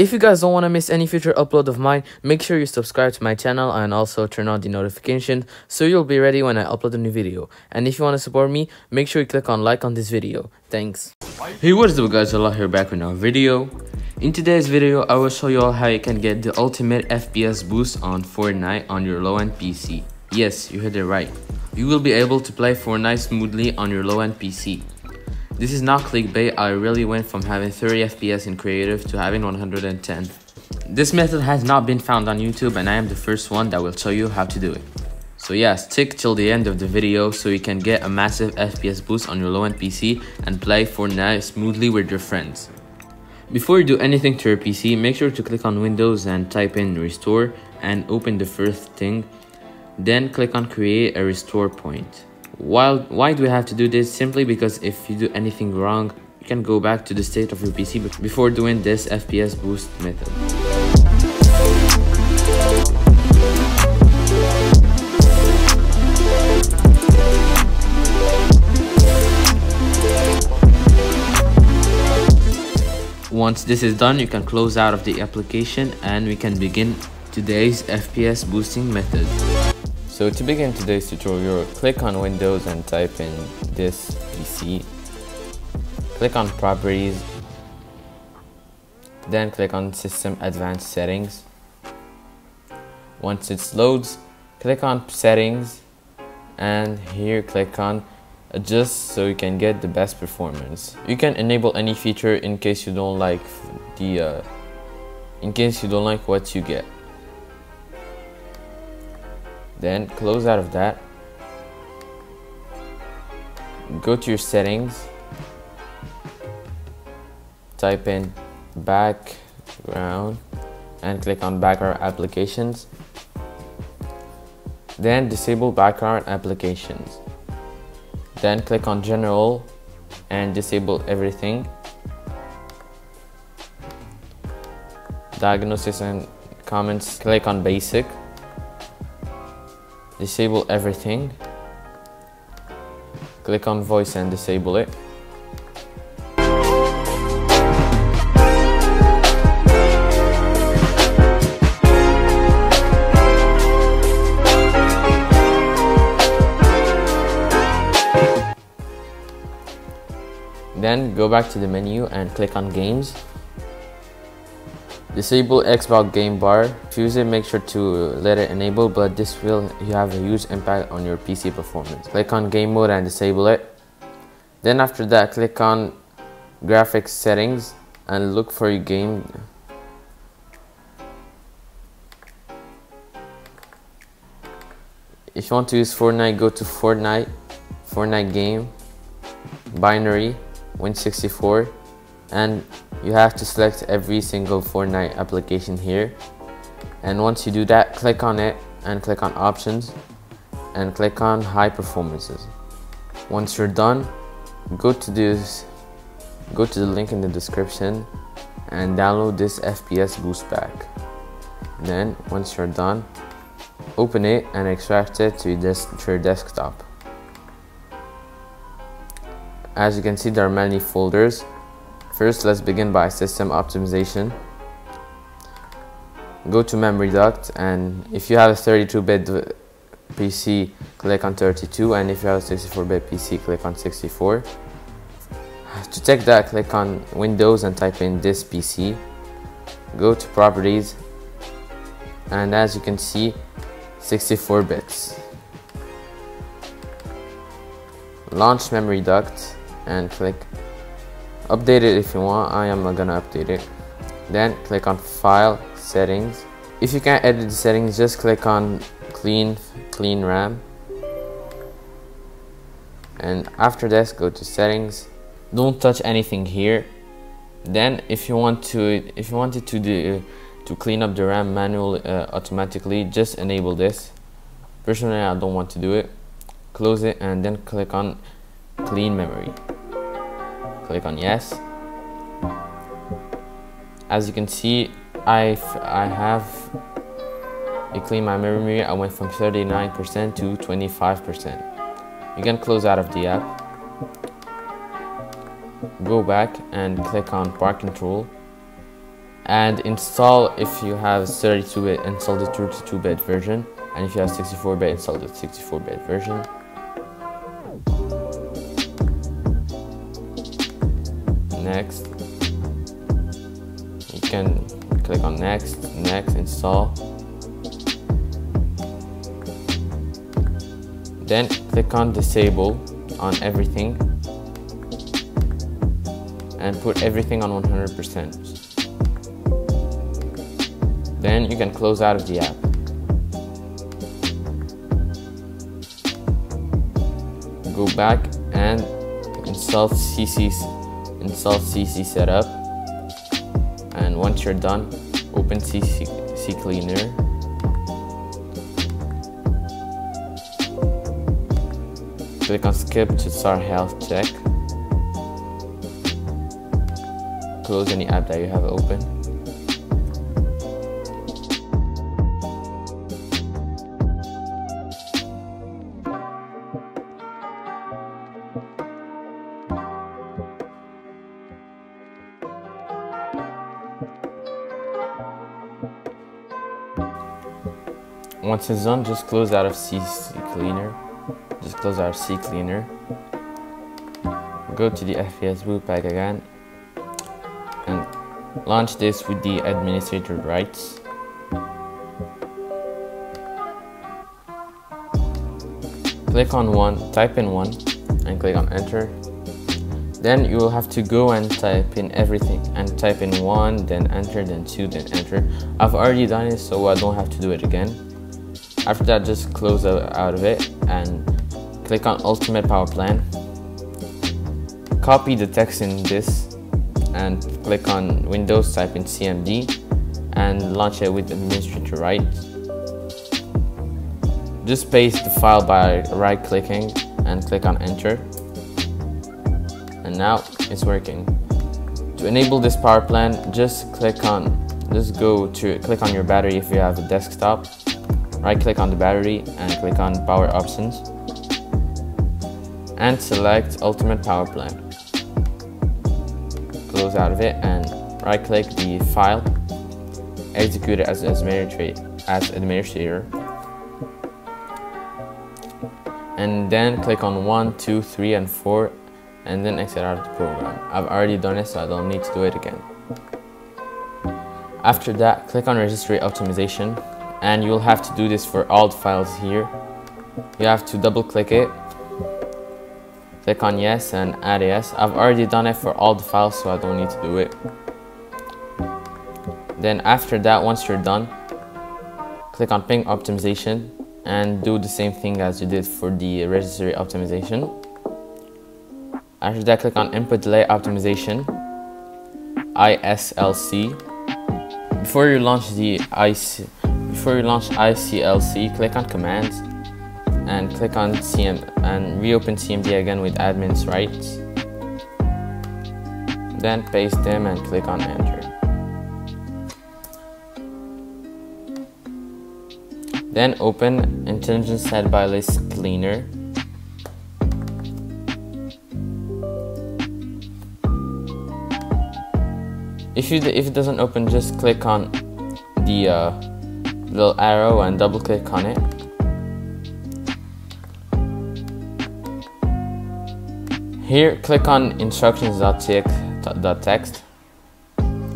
If you guys don't want to miss any future upload of mine, make sure you subscribe to my channel and also turn on the notification so you'll be ready when I upload a new video. And if you want to support me, make sure you click on like on this video. Thanks. Hey what is up guys, Allah here back with another video. In today's video, I will show you all how you can get the ultimate FPS boost on Fortnite on your low-end PC. Yes, you heard it right. You will be able to play Fortnite smoothly on your low-end PC. This is not clickbait, I really went from having 30 FPS in creative to having 110. This method has not been found on YouTube and I am the first one that will show you how to do it. So yeah, stick till the end of the video so you can get a massive FPS boost on your low-end PC and play Fortnite smoothly with your friends. Before you do anything to your PC, make sure to click on Windows and type in restore and open the first thing. Then click on create a restore point. While, why do we have to do this? Simply because if you do anything wrong, you can go back to the state of your PC before doing this FPS boost method. Once this is done, you can close out of the application and we can begin today's FPS boosting method. So to begin today's tutorial, click on Windows and type in this PC. Click on Properties. Then click on System Advanced Settings. Once it loads, click on Settings and here click on Adjust so you can get the best performance. You can enable any feature in case you don't like the uh, in case you don't like what you get. Then close out of that. Go to your settings. Type in background and click on background applications. Then disable background applications. Then click on general and disable everything. Diagnosis and comments, click on basic disable everything. Click on voice and disable it. Then go back to the menu and click on games Disable Xbox game bar. Use it, make sure to let it enable, but this will have a huge impact on your PC performance. Click on game mode and disable it. Then after that, click on graphics settings and look for your game. If you want to use Fortnite, go to Fortnite, Fortnite game, binary, Win64, and you have to select every single Fortnite application here. And once you do that click on it and click on options and click on high performances. Once you're done go to this go to the link in the description and download this FPS boost pack. Then once you're done open it and extract it to your, to your desktop. As you can see there are many folders First, let's begin by system optimization. Go to Mem Reduct and if you have a 32-bit PC, click on 32 and if you have a 64-bit PC, click on 64. To check that, click on Windows and type in this PC. Go to properties and as you can see, 64 bits. Launch Mem Reduct and click update it if you want. I am not gonna update it. Then click on file settings. If you can't edit the settings just click on clean clean RAM. And after this go to settings. Don't touch anything here. Then if you want to if you wanted to do to clean up the RAM manually uh, automatically just enable this. Personally I don't want to do it. Close it and then click on clean memory click on yes. As you can see I, I have a clean my memory I went from 39% to 25% you can close out of the app. Go back and click on park control and install if you have 32-bit install the 32-bit version. And if you have 64-bit install the 64-bit version next. You can click on next next install. Then click on disable on everything and put everything on 100% then you can close out of the app. Go back and install CC, install CC setup. And once you're done, open CC Cleaner. Click on skip to start health check. Close any app that you have open. Once it's done, just close out of CC Cleaner. Just close out of CCleaner. Go to the FPS boot pack again and launch this with the administrator rights. Click on one, type in one, and click on enter. Then you will have to go and type in everything and type in one, then enter, then two, then enter. I've already done it, so I don't have to do it again. After that, just close out of it and click on Ultimate Power Plan. Copy the text in this and click on Windows, type in CMD and launch it with administrator right. Just paste the file by right clicking and click on enter. And now it's working. To enable this power plan, just click on, just go to click on your battery if you have a desktop right click on the battery and click on power options and select ultimate power plan. Close out of it and right click the file execute it as as administrator. And then click on 1 2 3 and 4 and then exit out of the program. I've already done it so I don't need to do it again. After that click on registry optimization and you'll have to do this for all the files here. You have to double click it. Click on yes and add yes. I've already done it for all the files so I don't need to do it. Then after that once you're done click on ping optimization and do the same thing as you did for the registry optimization. After that click on input delay optimization ISLC before you launch the IC before you launch ISLC, click on Commands and click on CM and reopen CMD again with admin's rights. Then paste them and click on Enter. Then open Intelligence Intelligent Standby List Cleaner. If you if it doesn't open, just click on the uh, little arrow and double click on it. Here, click on instructions.text.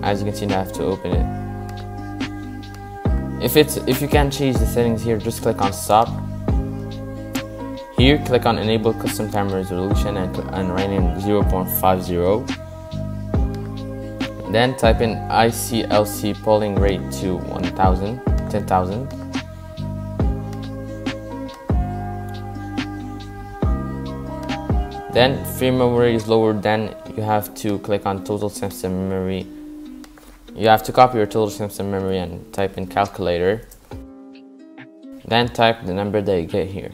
As you can see, now I have to open it. If it's if you can't change the settings here, just click on stop. Here, click on enable custom time resolution and, and write in 0.50. Then type in ISLC polling rate to 1000. 10,000. Then free memory is lower than you have to click on total system memory. You have to copy your total system memory and type in calculator. Then type the number that you get here.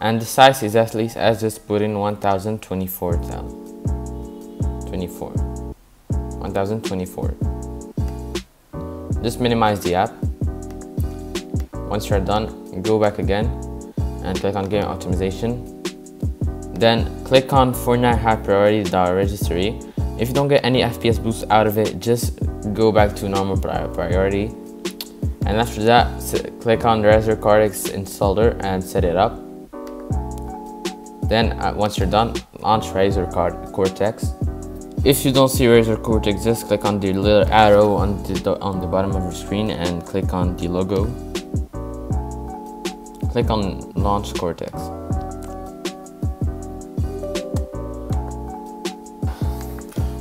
And the size is at least as just put in 1024 24 1024 just minimize the app once you're done, go back again and click on game optimization. Then click on Fortnite High Priority Registry. If you don't get any FPS boost out of it, just go back to normal priority and after that click on Razer Cortex installer and set it up then uh, once you're done launch Razer Cortex if you don't see Razer Cortex just click on the little arrow on the, on the bottom of your screen and click on the logo click on launch Cortex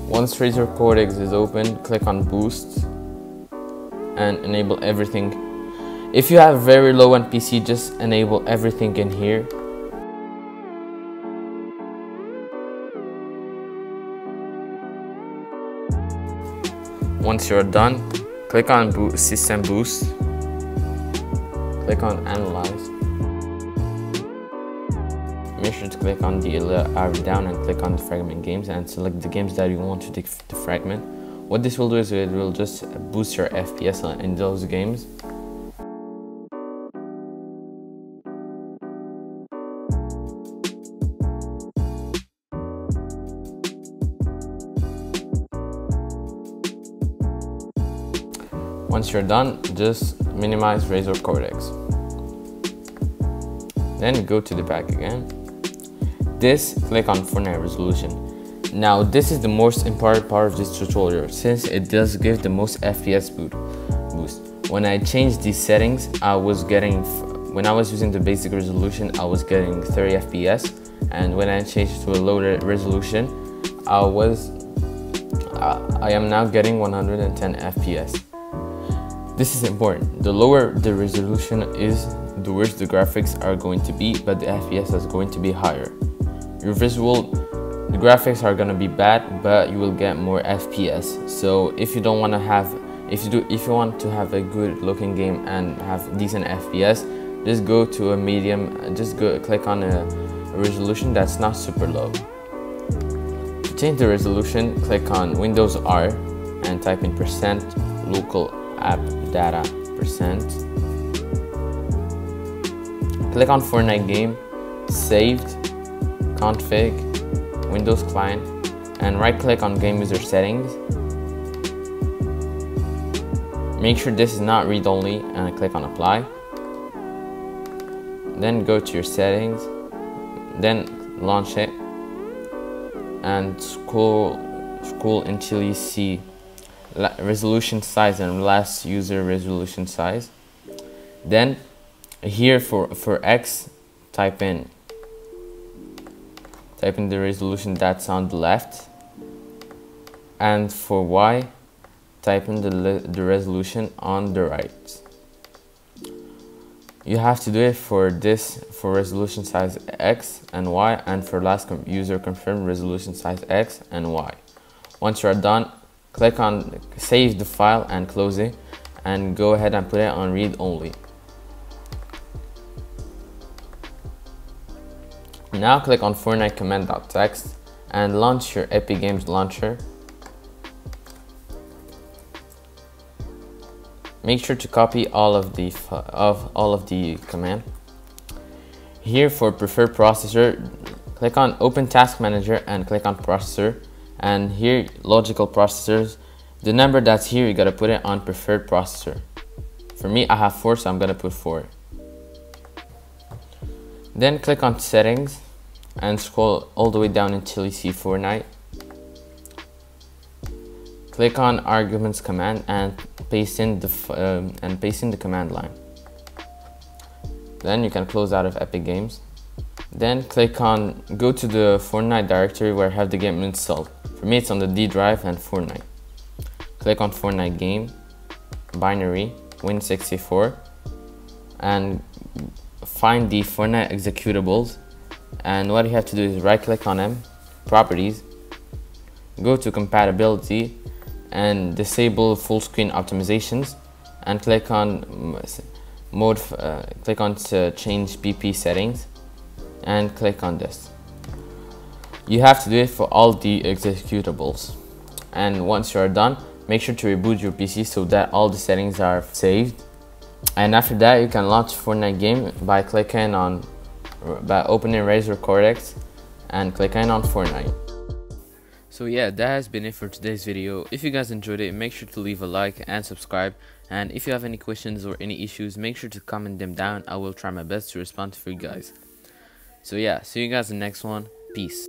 once Razer Cortex is open click on boost and enable everything. If you have very low end PC, just enable everything in here. Once you're done, click on boot, System Boost. Click on Analyze. Make sure to click on the arrow down and click on the fragment games and select the games that you want to take the fragment. What this will do is it will just boost your FPS in those games. Once you're done, just minimize Razer Cortex. Then go to the back again. This, click on Fortnite resolution. Now this is the most important part of this tutorial since it does give the most FPS boost. When I changed these settings, I was getting, when I was using the basic resolution, I was getting 30 FPS and when I changed to a lower resolution, I was, I am now getting 110 FPS. This is important. The lower the resolution is, the worse the graphics are going to be, but the FPS is going to be higher. Your visual the graphics are gonna be bad, but you will get more FPS. So if you don't wanna have, if you do, if you want to have a good looking game and have decent FPS, just go to a medium, just go click on a, a resolution that's not super low. To change the resolution, click on Windows R and type in percent local app data percent. Click on Fortnite game, saved, config, Windows client and right click on game user settings. Make sure this is not read only and click on apply. Then go to your settings, then launch it and scroll scroll until you see resolution size and last user resolution size. Then here for, for X type in type in the resolution that's on the left. And for Y type in the, the resolution on the right. You have to do it for this for resolution size X and Y and for last user confirm resolution size X and Y. Once you're done click on save the file and close it and go ahead and put it on read only Now click on Fortnite command.txt and launch your Epic Games launcher. Make sure to copy all of the of all of the command. Here for preferred processor, click on Open Task Manager and click on Processor. And here, logical processors. The number that's here, you gotta put it on preferred processor. For me, I have four, so I'm gonna put four. Then click on settings and scroll all the way down until you see Fortnite. Click on arguments command and paste in the um, and paste in the command line. Then you can close out of Epic Games. Then click on go to the Fortnite directory where I have the game installed. For me it's on the D drive and Fortnite. Click on Fortnite game, binary, Win64 and find the Fortnite executables and what you have to do is right click on them properties go to compatibility and disable full screen optimizations and click on mode uh, click on to change BP settings and click on this. You have to do it for all the executables. And once you're done make sure to reboot your PC so that all the settings are saved. And after that you can launch Fortnite game by clicking on by opening Razer Cortex and clicking on Fortnite. So yeah, that has been it for today's video. If you guys enjoyed it, make sure to leave a like and subscribe. And if you have any questions or any issues, make sure to comment them down. I will try my best to respond for you guys. So yeah, see you guys in the next one. Peace.